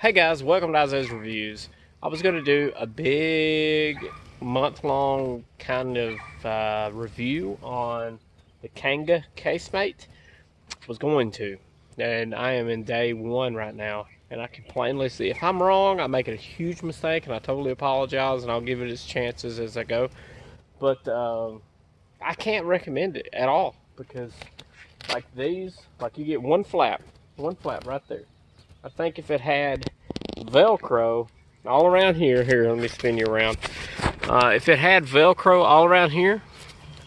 Hey guys, welcome to Isaiah's Reviews. I was going to do a big month-long kind of uh, review on the Kanga Kase Mate. Was going to, and I am in day one right now, and I can plainly see if I'm wrong, I'm making a huge mistake, and I totally apologize, and I'll give it its chances as I go. But um, I can't recommend it at all because, like these, like you get one flap, one flap right there I think if it had Velcro all around here, here, let me spin you around. Uh, if it had Velcro all around here,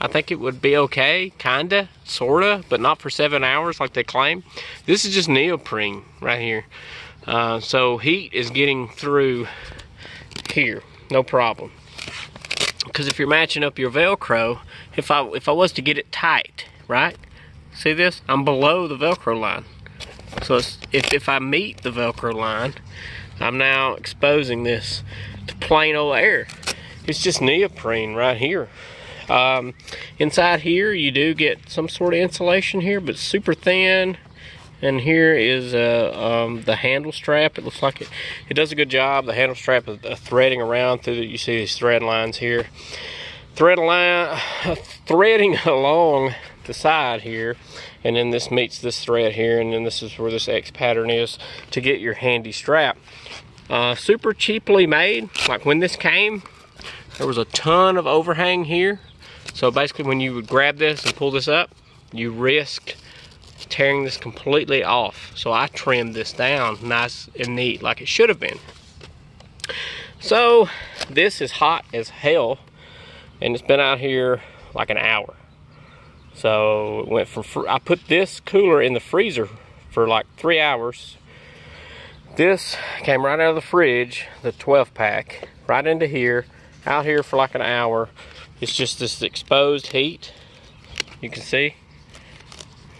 I think it would be okay, kinda, sorta, but not for seven hours like they claim. This is just neoprene right here. Uh, so heat is getting through here, no problem. Because if you're matching up your Velcro, if I if I was to get it tight, right? See this? I'm below the Velcro line. So if, if I meet the Velcro line, I'm now exposing this to plain old air. It's just neoprene right here. Um, inside here, you do get some sort of insulation here, but super thin. And here is uh, um, the handle strap. It looks like it, it does a good job. The handle strap is uh, threading around through the, you see these thread lines here. Thread line, threading along the side here and then this meets this thread here and then this is where this X pattern is to get your handy strap. Uh, super cheaply made, like when this came, there was a ton of overhang here. So basically when you would grab this and pull this up, you risk tearing this completely off. So I trimmed this down nice and neat like it should have been. So this is hot as hell and it's been out here like an hour. So went from I put this cooler in the freezer for like three hours. This came right out of the fridge, the 12 pack, right into here, out here for like an hour. It's just this exposed heat. You can see.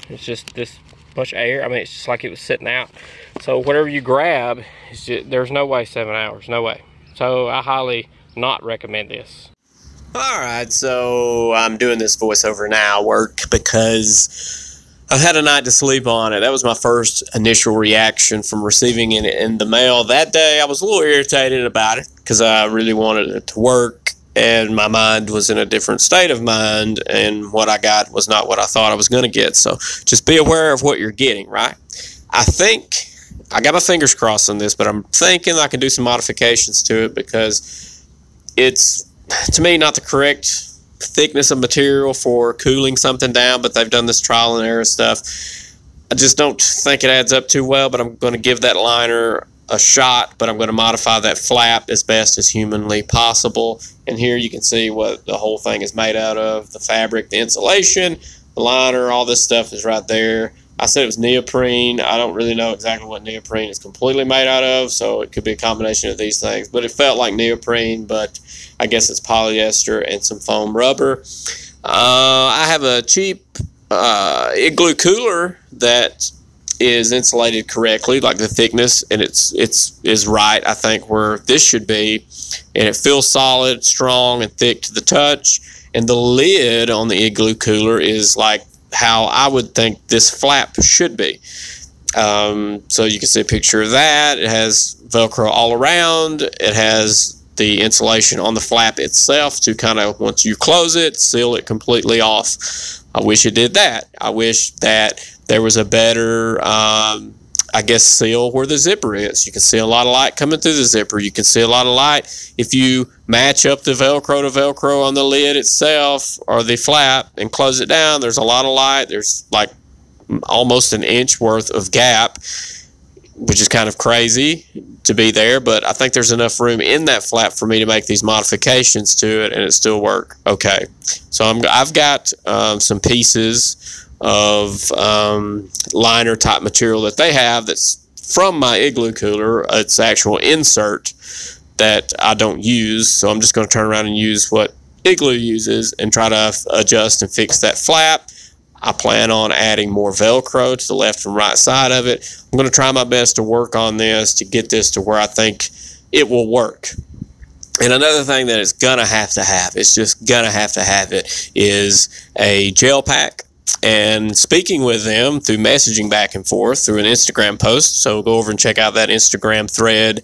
It's just this much air. I mean, it's just like it was sitting out. So whatever you grab, just, there's no way seven hours, no way. So I highly not recommend this. Alright, so I'm doing this voiceover now work because I've had a night to sleep on it. That was my first initial reaction from receiving it in the mail. That day I was a little irritated about it because I really wanted it to work and my mind was in a different state of mind and what I got was not what I thought I was going to get. So just be aware of what you're getting, right? I think I got my fingers crossed on this, but I'm thinking I can do some modifications to it because it's to me, not the correct thickness of material for cooling something down, but they've done this trial and error stuff. I just don't think it adds up too well, but I'm going to give that liner a shot, but I'm going to modify that flap as best as humanly possible. And here you can see what the whole thing is made out of, the fabric, the insulation, the liner, all this stuff is right there. I said it was neoprene. I don't really know exactly what neoprene is completely made out of, so it could be a combination of these things. But it felt like neoprene, but I guess it's polyester and some foam rubber. Uh, I have a cheap uh, igloo cooler that is insulated correctly, like the thickness, and it's it's is right. I think where this should be, and it feels solid, strong, and thick to the touch. And the lid on the igloo cooler is like how I would think this flap should be. Um, so you can see a picture of that. It has Velcro all around. It has the insulation on the flap itself to kind of, once you close it, seal it completely off. I wish it did that. I wish that there was a better, um, I guess, seal where the zipper is. You can see a lot of light coming through the zipper. You can see a lot of light if you match up the Velcro to Velcro on the lid itself or the flap and close it down. There's a lot of light. There's like almost an inch worth of gap, which is kind of crazy to be there. But I think there's enough room in that flap for me to make these modifications to it and it still work okay. So I'm, I've got um, some pieces of um, liner type material that they have that's from my igloo cooler. It's actual insert that I don't use. So I'm just going to turn around and use what Igloo uses and try to adjust and fix that flap. I plan on adding more Velcro to the left and right side of it. I'm going to try my best to work on this to get this to where I think it will work. And another thing that it's going to have to have, it's just going to have to have it, is a gel pack and speaking with them through messaging back and forth through an Instagram post. So go over and check out that Instagram thread,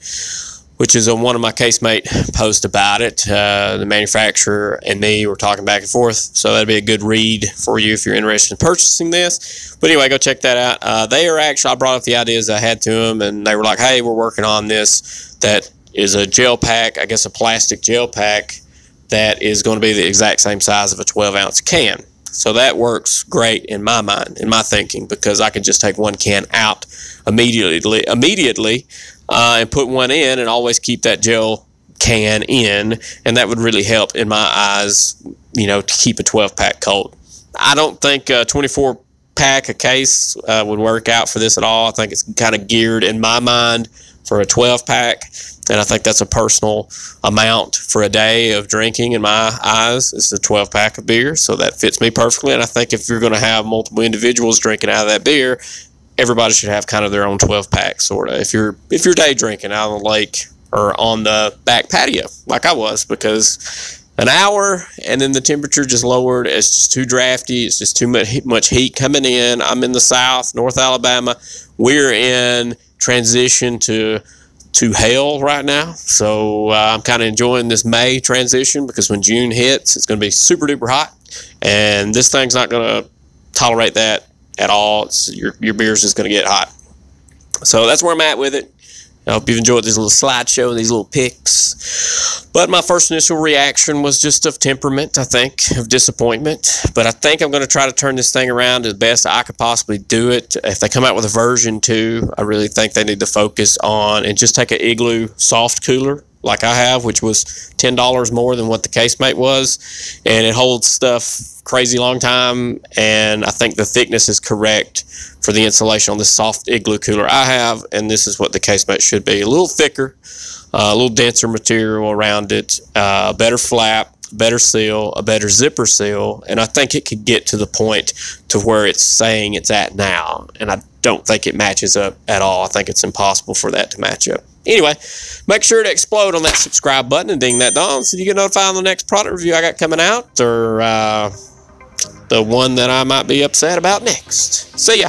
which is on one of my Kase Mate posts about it. Uh, the manufacturer and me were talking back and forth. So that'd be a good read for you if you're interested in purchasing this. But anyway, go check that out. Uh, they are actually, I brought up the ideas I had to them, and they were like, hey, we're working on this. That is a gel pack, I guess a plastic gel pack that is going to be the exact same size of a 12 ounce can. So that works great in my mind, in my thinking, because I can just take one can out immediately, immediately, uh, and put one in, and always keep that gel can in, and that would really help in my eyes, you know, to keep a 12 pack cold. I don't think a 24 pack a case uh, would work out for this at all. I think it's kind of geared in my mind for a 12 pack and I think that's a personal amount for a day of drinking in my eyes. It's a 12 pack of beer, so that fits me perfectly. And I think if you're going to have multiple individuals drinking out of that beer, everybody should have kind of their own 12 pack, sort of. If you're if you're day drinking out on the lake or on the back patio, like I was, because an hour and then the temperature just lowered. It's just too drafty. It's just too much much heat coming in. I'm in the South, North Alabama. We're in transition to to hell right now. So uh, I'm kind of enjoying this May transition because when June hits, it's going to be super duper hot, and this thing's not going to tolerate that at all. It's, your your beer's just going to get hot. So that's where I'm at with it. I hope you've enjoyed this little slideshow and these little pics. But my first initial reaction was just of temperament, I think, of disappointment. But I think I'm going to try to turn this thing around as best I could possibly do it. If they come out with a version 2, I really think they need to focus on and just take an Igloo soft cooler like I have, which was $10 more than what the Kase Mate was. And it holds stuff crazy long time. And I think the thickness is correct for the insulation on this soft igloo cooler I have. And this is what the Kase Mate should be a little thicker, uh, a little denser material around it, uh, better flap. Better seal, a better zipper seal, and I think it could get to the point to where it's saying it's at now. And I don't think it matches up at all. I think it's impossible for that to match up. Anyway, make sure to explode on that subscribe button and ding that dong so you get notified on the next product review I got coming out or uh, the one that I might be upset about next. See ya.